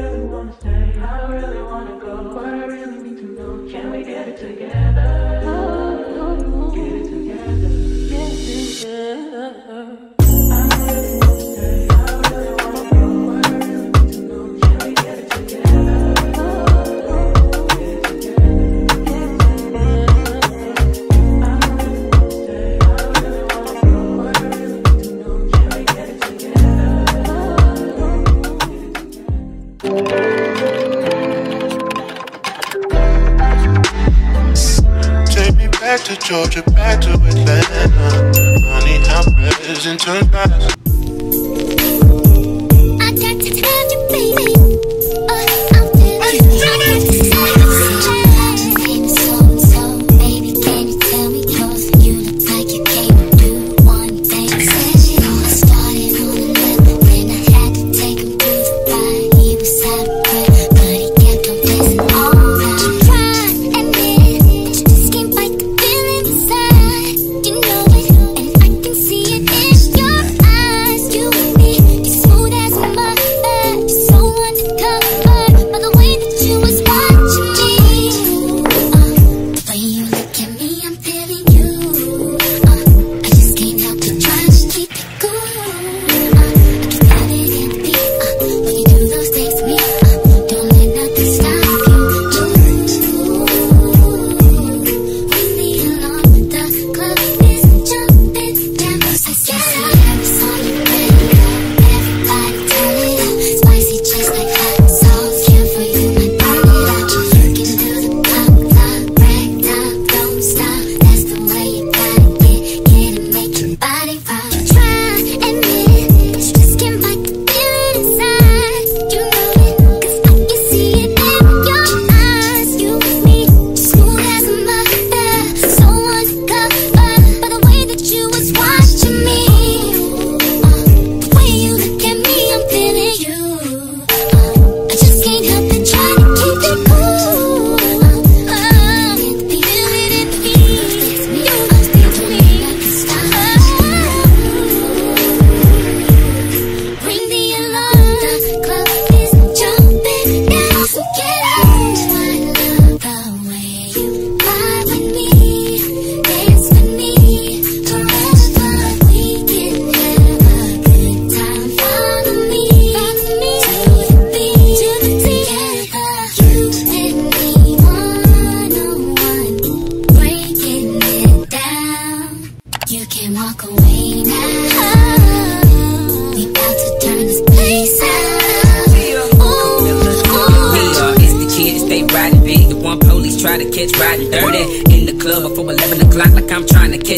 really wanna stay, I really wanna go, what I really need to know, can we get it together? Georgia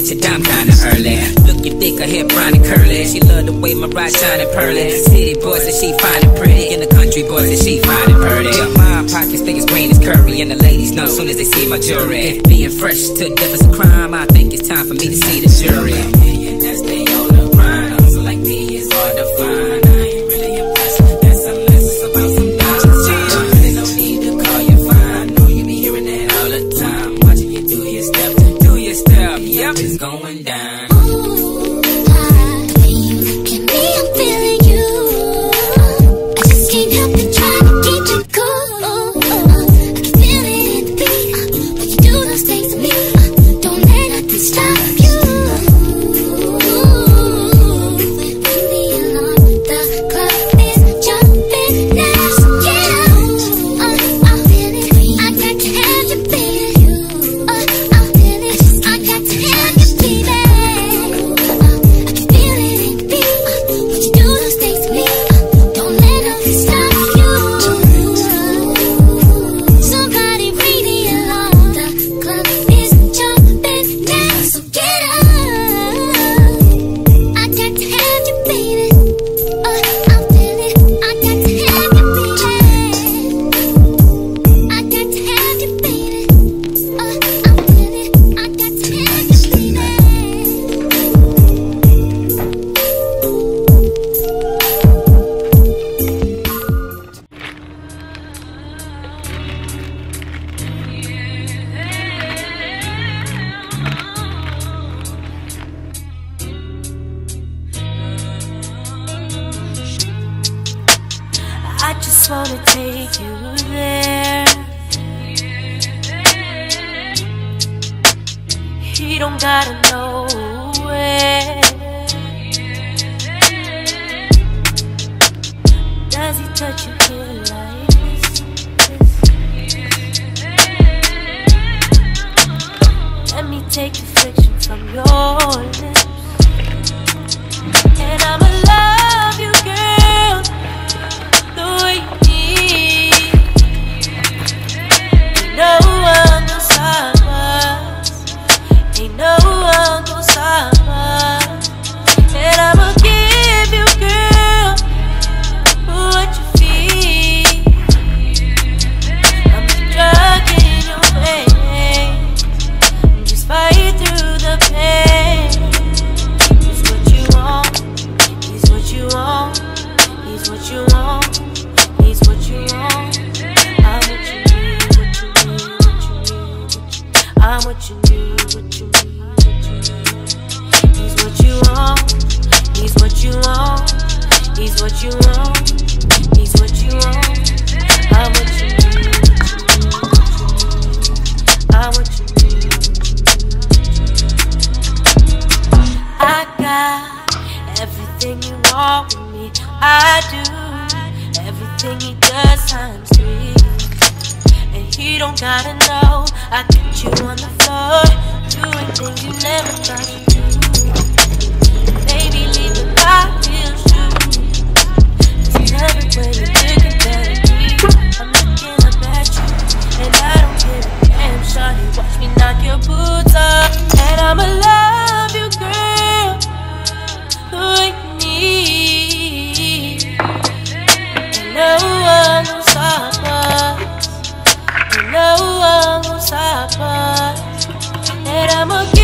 bitch a dime kinda early. Thick, I hair brown and curly. She love the way my ride shine pearly. City boys that she find it pretty, and the country boys that she find it pretty. My pockets think it's green as curry, and the ladies know soon as they see my jewelry. If being fresh to death is a crime, I think it's time for me to see the jury. Just wanna take you there. He don't gotta know where. Does he touch you Ain't no one You need. What you need. I'm you. I got everything you want with me. I do everything he does times three. And he don't gotta know. I got you on the floor, doing things you never thought you'd do. Baby, leaving my heels true. It's never when watch me knock your boots off, and I'ma love you, girl, who you need. And no one will stop us. And no one will stop us. And I'ma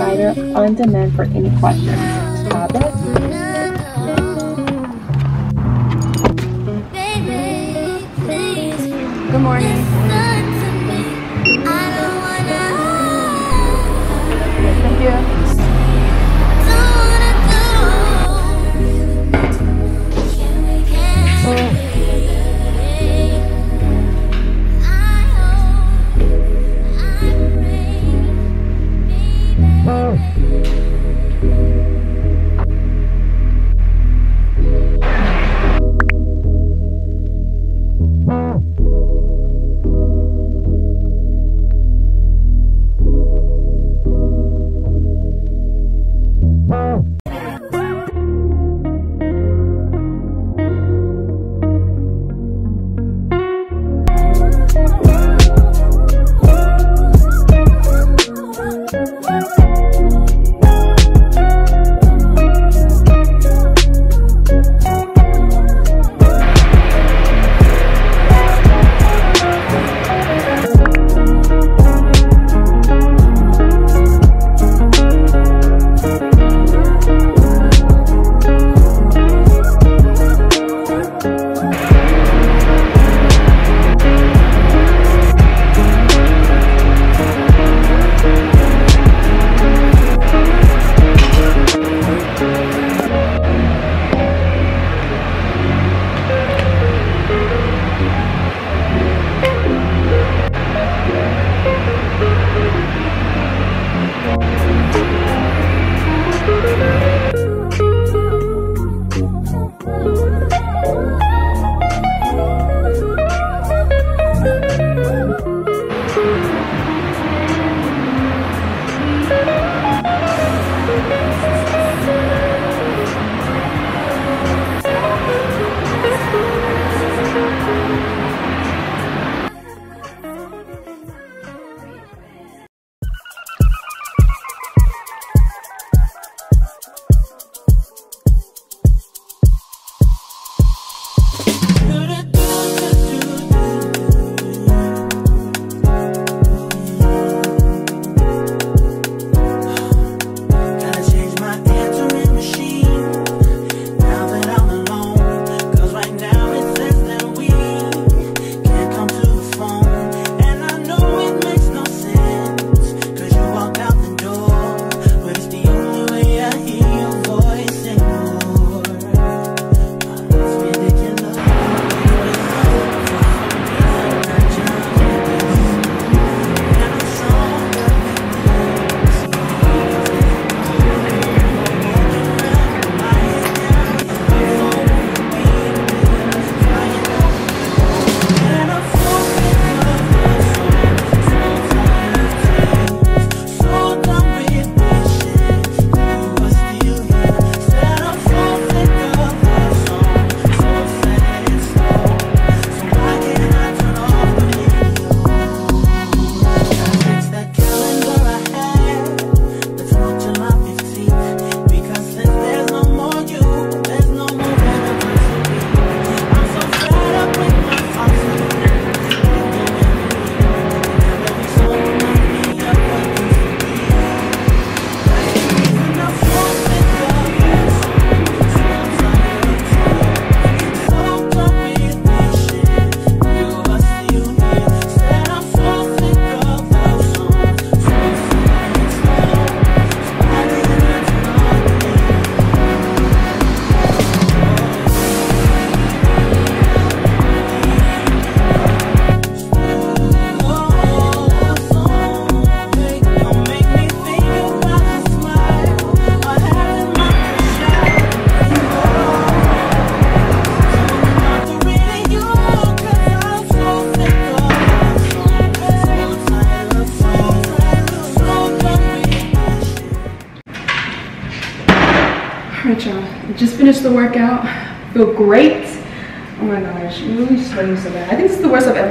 Snyder on demand for any questions. Stop it. Good morning.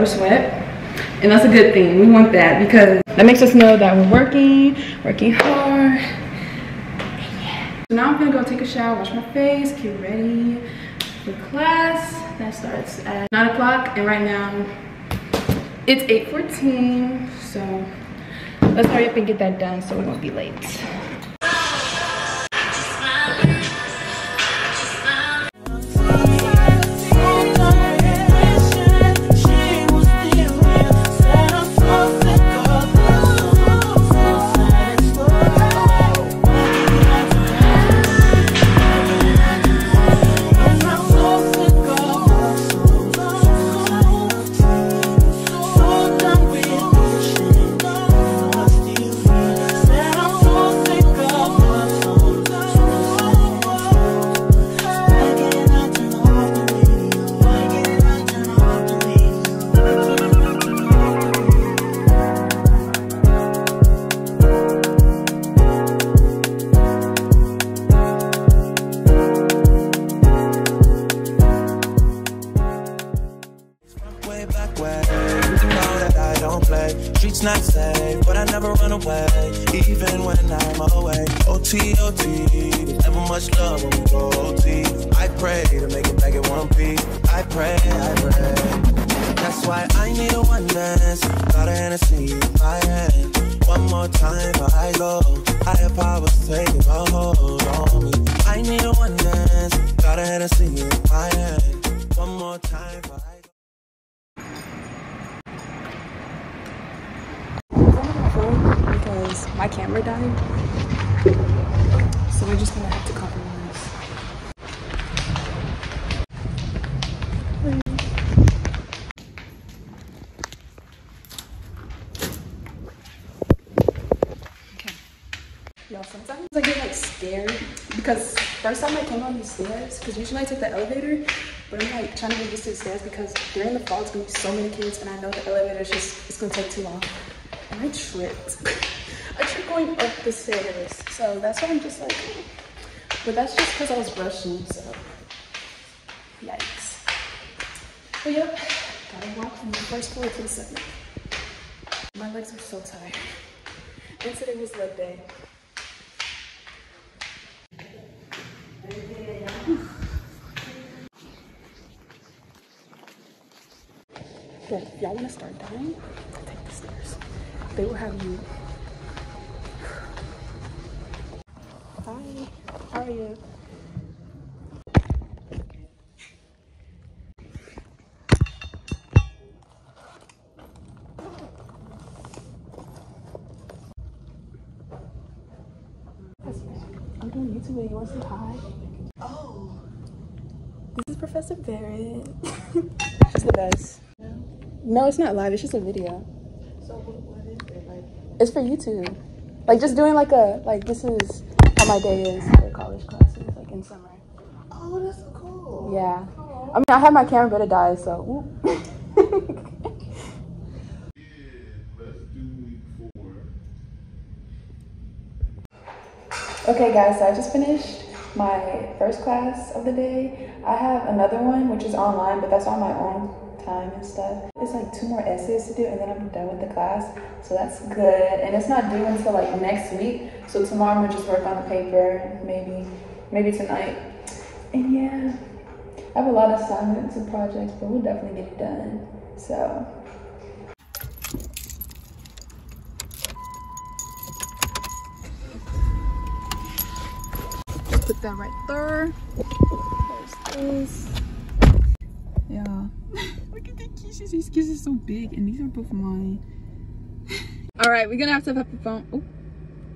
sweat. And that's a good thing. We want that because that makes us know that we're working, working hard. So now I'm gonna go take a shower, wash my face, get ready for class. That starts at 9 o'clock and right now it's 8.14. So let's hurry up and get that done so we won't be late. Pray to make it back at one beat. I pray, I pray. That's why I need a one dance. Got a Hennessy in my hand. One more time before I go. Higher powers taking a hold on me. I need a one dance. Got a Hennessy in my hand. One more time before I go. because my camera died. So we're just gonna have to compromise. Okay. Y'all, sometimes I get like scared because first time I came on these stairs, because usually I take the elevator, but I'm like trying to get used to the stairs because during the fall it's gonna be so many kids and I know the elevator is just it's gonna take too long. And I tripped. I tripped going up the stairs. So that's why I'm just like, but that's just because I was brushing, so yikes. But yep, gotta walk from the first floor to the second. My legs are so tired. And today was leg day. But if y'all wanna start dying, take the stairs. They will have you. Hi, how are you? I'm doing YouTube want to say hi? This is Professor Barrett. She's the best. No, it's not live. It's just a video. So what is it like? It's for YouTube. Like just doing like a like this is how my day is for college classes, like in summer. Oh, that's so cool. Yeah. I mean, I had my camera, but it died, so. Okay guys, so I just finished my first class of the day. I have another one which is online, but that's on my own time and stuff. It's like two more essays to do and then I'm done with the class. So that's good. And it's not due until like next week. So tomorrow I'm gonna just work on the paper, maybe, maybe tonight. And yeah, I have a lot of assignments and projects, but we'll definitely get it done. So that right there. There's this. Yeah. Look at the kisses. These kisses are so big, and these are both mine. All right, we're gonna have to have the phone. Oh,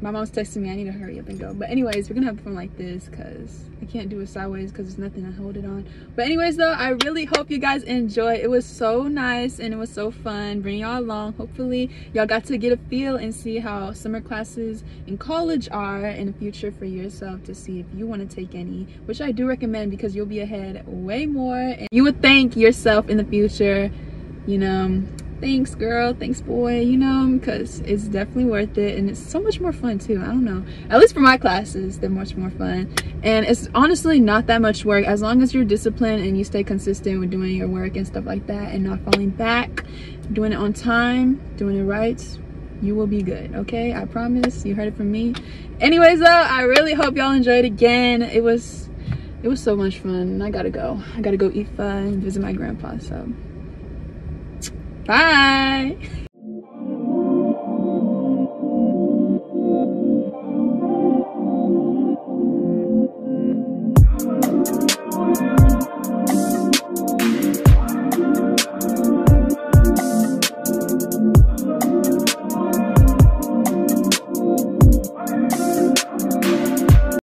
my mom's texting me. I need to hurry up and go. But anyways, we're gonna have phone like this because I can't do it sideways because there's nothing to hold it on. But anyways, though, I really hope you guys enjoy. It was so nice and it was so fun bringing y'all along. Hopefully, y'all got to get a feel and see how summer classes in college are in the future for yourself to see if you want to take any, which I do recommend because you'll be ahead way more and you would thank yourself in the future. You know, thanks girl. Thanks boy. You know because it's definitely worth it and it's so much more fun too. I don't know. At least for my classes they're much more fun. And it's honestly not that much work. As long as you're disciplined and you stay consistent with doing your work and stuff like that and not falling back doing it on time doing it right you will be good okay? I promise. You heard it from me. Anyways though i really hope y'all enjoyed again. It was it was so much fun. I gotta go. I gotta go eat fun and visit my grandpa so Bye.